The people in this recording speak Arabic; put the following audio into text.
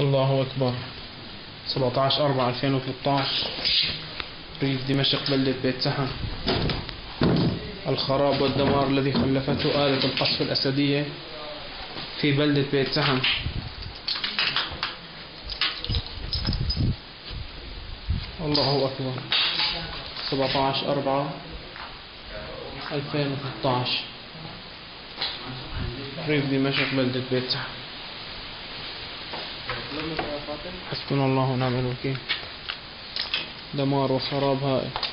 الله أكبر. 17 4 2013 ريف دمشق بلدة بيت سحن الخراب والدمار الذي خلفته آلة القصف الأسدية في بلدة بيت سحن الله أكبر. 17 4 2013 ريف دمشق بلدة بيت سحن حسبنا الله ونعم الوكيل. دمار وخراب هائل.